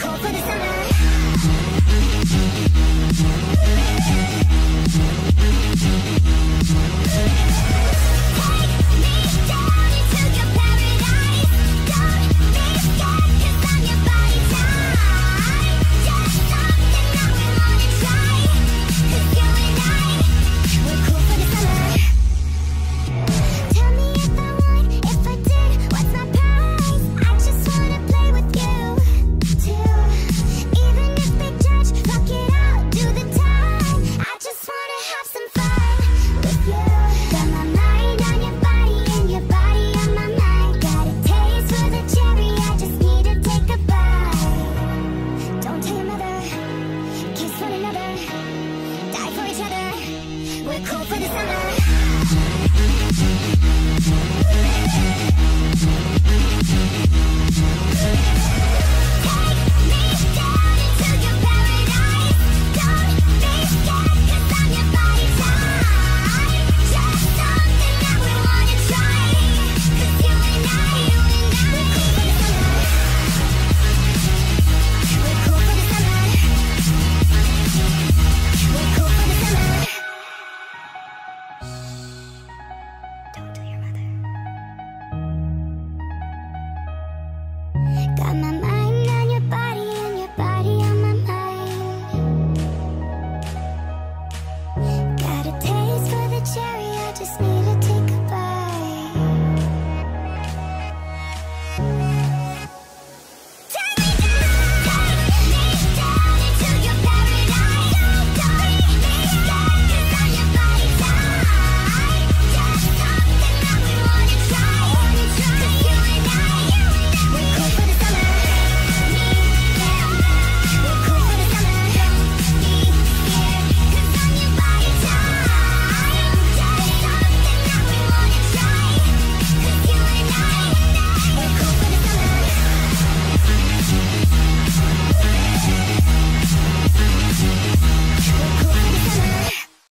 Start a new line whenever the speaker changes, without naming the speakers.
ここでさ